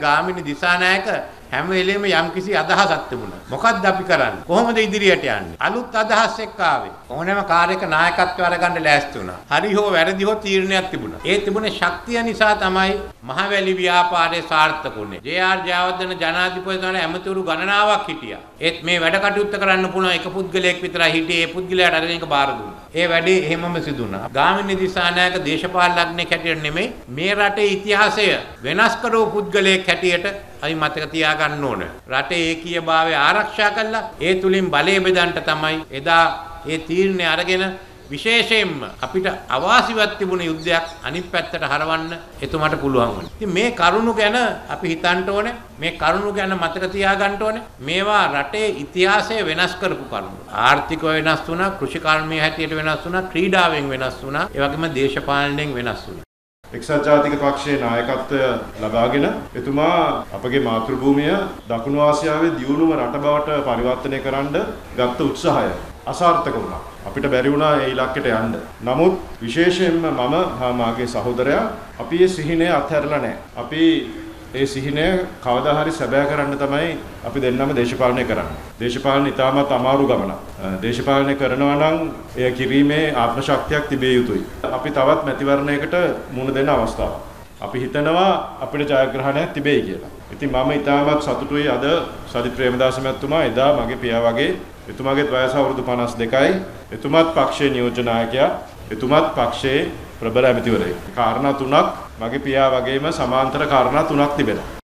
ගාමිණි දිසානායක හැම වෙලෙම යම්කිසි අදහසක් තිබුණා. මොකක්ද අපි කරන්නේ? කොහොමද ඉදිරියට යන්නේ? අලුත් අදහස් එක්ක ආවේ. ඕනෑම කාර්යයක නායකත්වය අරගන්න ලෑස්ති වුණා. හරි හෝ වැරදි හෝ තීරණයක් තිබුණා. ඒ තිබුණේ ශක්තිය නිසා තමයි මහවැලි ව්‍යාපාරයේ සාර්ථක වුණේ. ජේ.ආර් ජයවර්ධන ජනාධිපතිතුමාලා ඇමතිවරු ගණනාවක් හිටියා. ඒත් මේ වැඩ කටයුත්ත කරන්න පුළුවන් එක පුද්ගලයෙක් විතරයි හිටියේ. ඒ පුද්ගලයාට අරගෙන ඒක බාර දුන්නා. ඒ වැඩේ එහෙමම සිදු වුණා. ගාමිණී දිසානායක දේශපාලනඥයෙක් හැටියට නෙමෙයි මේ රටේ ඉතිහාසය වෙනස් කරව පුද්ගලයෙක් හැටියට අපි මතක තියාගන්න ඕන. රටේ ඒකීයභාවය ආරක්ෂා කළා. ඒ තුලින් බලය බෙදන්න තමයි එදා ඒ තීරණය අරගෙන විශේෂයෙන්ම අපිට අවාසිවත් තිබුණ යුද්ධයක් අනිත් පැත්තට හරවන්න එතුමාට පුළුවන් වුණා. ඉතින් මේ කරුණු ගැන අපි හිතන්න ඕනේ. මේ කරුණු ගැන මතක තියාගන්න ඕනේ. මේවා රටේ ඉතිහාසය වෙනස් කරපු කරුණු. ආර්ථිකව වෙනස් වුණා, කෘෂිකර්මයේ හැටියට වෙනස් වුණා, ක්‍රීඩාවෙන් වෙනස් වුණා, ඒ වගේම දේශපාලනයෙන් වෙනස් වුණා. එක්සත් ජාතික පක්ෂයේ නායකත්වය ලබාගෙන එතුමා අපගේ මාතෘභූමිය දකුණු ආසියාවේ දියුණුම රට බවට පරිවර්තනය කරන්න ගත්ත උත්සාහය අසාර්ථක වුණා. අපිට බැරි වුණා ඒ ඉලක්කයට යන්න. නමුත් විශේෂයෙන්ම මම හා මාගේ සහෝදරයා අපි මේ සිහිනය අත්හැරලා නැහැ. අපි ඒ සිහිනය කවදා හරි සැබෑ කරන්න තමයි අපි දෙන්නම දේශපාලනය කරන්නේ. දේශපාලන ඉතාමත් අමාරු ගමනක්. දේශපාලනය කරනවා නම් එය කිරීමේ ආත්ම ශක්තියක් තිබිය යුතුයි. අපි තවත් මැතිවරණයකට මුහුණ දෙන්න අවස්ථාවක්. අපි හිතනවා අපිට ජයග්‍රහණයක් තිබෙයි කියලා. ඉතින් මම ඉතාමත් සතුටුයි අද සජිත් ප්‍රේමදාස මැතිතුමා එදා මගේ පියා වගේ එතුමාගේ වයස අවුරුදු 52යි. එතුමත් පක්ෂයේ නියෝජ්‍ය නායකයා. එතුමත් පක්ෂයේ ප්‍රබල ඇමතිවරයෙක්. කාරණා තුනක් මගේ පියා වගේම සමාන්තර කාරණා තුනක් තිබෙනවා.